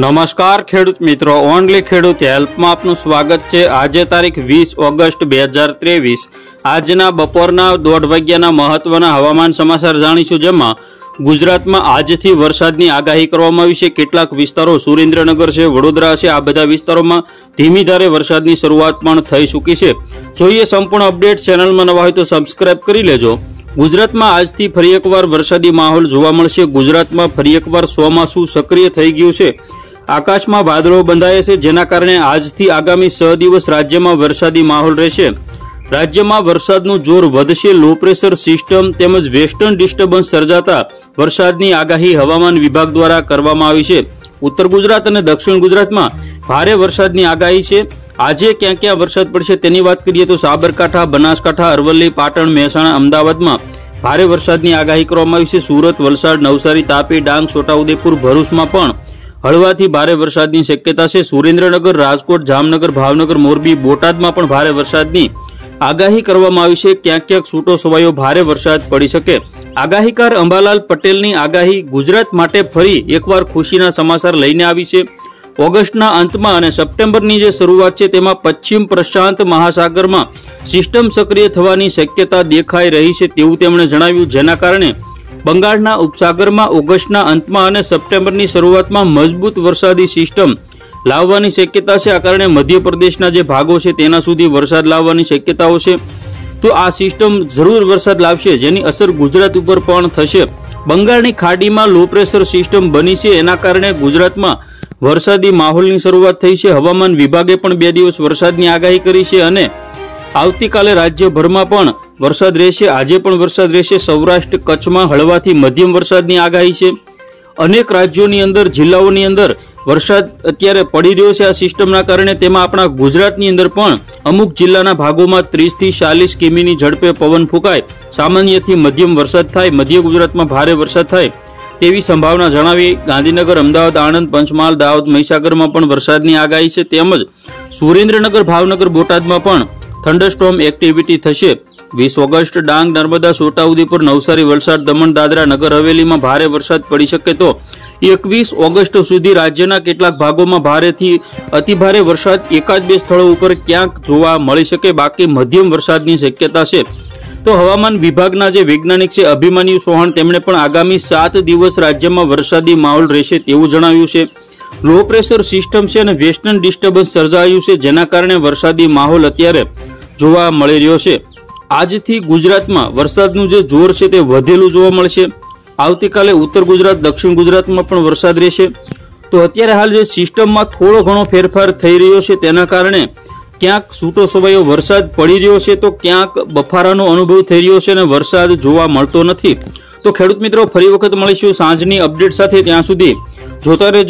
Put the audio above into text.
નમસ્કાર, ખેડૂત મિત્રો. ઓનલી ખેડૂત હેલ્પમાં આપનું સ્વાગત છે. આજે તારીખ વીસ ઓગસ્ટ બે હજાર ત્રેવીસ. આજના બપોરના દોઢ વાગ્યાના મહત્વના હવામાન સમાચાર જાણીશું, જેમાં ગુજરાતમાં આજથી વરસાદની આગાહી કરવામાં આવી છે. કેટલાક વિસ્તારો સુરેન્દ્રનગર છે, વડોદરા છે, આ બધા વિસ્તારોમાં ધીમી ધારે વરસાદની શરૂઆત પણ થઈ ચૂકી છે. જોઈએ સંપૂર્ણ અપડેટ. ચેનલમાં નવા હોય તો સબસ્ક્રાઇબ કરી લેજો. ગુજરાતમાં આજથી ફરી એકવાર વરસાદી માહોલ જોવા મળશે. ગુજરાતમાં ફરી એકવાર ચોમાસું સક્રિય થઈ ગયું છે. આકાશમાં વાદળો બંધાયા છે, જેના કારણે આજથી આગામી છ દિવસ રાજ્યમાં વરસાદી માહોલ રહેશે. રાજ્યમાં વરસાદનું જોર વધશે લો પ્રેશર સિસ્ટમ તેમજ વેસ્ટર્ન ડિસ્ટર્બન્સ સર્જાતા વરસાદની આગાહી હવામાન વિભાગ દ્વારા કરવામાં આવી છે. ઉત્તર ગુજરાત અને દક્ષિણ ગુજરાતમાં ભારે વરસાદની આગાહી છે. આજે ક્યાં ક્યાં વરસાદ પડશે તેની વાત કરીએ તો સાબરકાંઠા, બનાસકાંઠા, અરવલ્લી, પાટણ, મહેસાણા, અમદાવાદમાં ભારે વરસાદની આગાહી કરવામાં આવી છે. સુરત, વલસાડ, નવસારી, તાપી, ડાંગ, છોટાઉદેપુર, ભરૂચમાં પણ હળવાથી ભારે વરસાદની શક્યતા છે. સુરેન્દ્રનગર, રાજકોટ, જામનગર, ભાવનગર, મોરબી, બોટાદમાં પણ ભારે વરસાદની આગાહી કરવામાં આવી છે. ક્યાંક ક્યાંક છૂટો છવાયો ભારે વરસાદ પડી શકે. આગાહીકાર અંબાલાલ પટેલની આગાહી ગુજરાત માટે ફરી એકવાર ખુશીના સમાચાર લઈને આવી છે. ઓગસ્ટના અંતમાં અને સપ્ટેમ્બરની જે શરૂઆત છે, તેમાં પશ્ચિમ પ્રશાંત મહાસાગરમાં સિસ્ટમ સક્રિય થવાની શક્યતા દેખાઈ રહી છે તેવું તેમણે જણાવ્યું, જેના કારણે બંગાળના ઉપસાગરમાં ઓગસ્ટના અંતમાં અને સપ્ટેમ્બરની શરૂઆતમાં મજબૂત વરસાદી સિસ્ટમ. લાવવાની શક્યતા છે, આ કારણે મધ્યપ્રદેશના જે ભાગો છે, તેના સુધી વરસાદ લાવવાની શક્યતાઓ છે. તો આ સિસ્ટમ જરૂર વરસાદ લાવશે, જેની અસર ગુજરાત ઉપર પણ થશે. બંગાળની ખાડીમાં લો પ્રેશર સિસ્ટમ બની છે, એના કારણે ગુજરાતમાં વરસાદી માહોલની શરૂઆત થઈ છે. હવામાન વિભાગે પણ બે દિવસ વરસાદની આગાહી કરી છે અને આવતીકાલે રાજ્યભરમાં પણ વરસાદ રહેશે. આજે પણ વરસાદ રહેશે. સૌરાષ્ટ્ર કચ્છમાં હળવાથી મધ્યમ વરસાદની આગાહી છે. અનેક રાજ્યોની અંદર, જિલ્લાઓની અંદર વરસાદ અત્યારે પડી રહ્યો છે આ સિસ્ટમના કારણે. તેમાં આપણા ગુજરાતની અંદર પણ અમુક જિલ્લાના ભાગોમાં ત્રીસથી ચાલીસ કિમીની ઝડપે પવન ફૂંકાય. સામાન્યથી મધ્યમ વરસાદ થાય, મધ્ય ગુજરાતમાં ભારે વરસાદ થાય તેવી સંભાવના જણાવી ગાંધીનગર, અમદાવાદ, આણંદ, પંચમહાલ, દાહોદ, મહીસાગરમાં પણ વરસાદની આગાહી છે. તેમજ સુરેન્દ્રનગર, ભાવનગર, બોટાદમાં પણ થંડરસ્ટોમ એક્ટિવિટી થશે. વીસ ઓગસ્ટ ડાંગ, નર્મદા છોટાઉદેપુર નવસારી, વલસાડ, દમણ, દાદરા નગર હવેલીમાં ભારે વરસાદ પડી શકે તો એકવીસ ઓગસ્ટ સુધી રાજ્યના કેટલાક ભાગોમાં ભારેથી અતિભારે વરસાદ એકાદ બે સ્થળો ઉપર ક્યાંક જોવા મળી શકે, બાકી મધ્યમ વરસાદની શક્યતા છે. તો હવામાન વિભાગના જે વૈજ્ઞાનિક છે અભિમન્યુ સોહણ તેમણે પણ આગામી સાત દિવસ રાજ્યમાં વરસાદી માહોલ રહેશે તેવું જણાવ્યું છે. લો પ્રેશર સિસ્ટમ છે અને વેસ્ટર્ન ડિસ્ટર્બન્સ સર્જાયું છે, જેના કારણે વરસાદી માહોલ અત્યારે જોવા મળી રહ્યો છે. આજથી ગુજરાતમાં વરસાદનું જે જોર છે તે વધેલું જોવા મળશે. આવતીકાલે ઉત્તર ગુજરાત, દક્ષિણ ગુજરાતમાં પણ વરસાદ રહેશે. તો અત્યારે હાલ જે સિસ્ટમમાં થોડો ઘણો ફેરફાર થઈ રહ્યો છે તેના કારણે ક્યાંક છૂટો છવાયો વરસાદ પડી રહ્યો છે તો ક્યાંક બફારાનો અનુભવ થઈ રહ્યો છે અને વરસાદ જોવા મળતો નથી. તો ખેડૂત મિત્રો, ફરી વખત મળીશું સાંજની અપડેટ સાથે. ત્યાં સુધી જોતા રહેજો.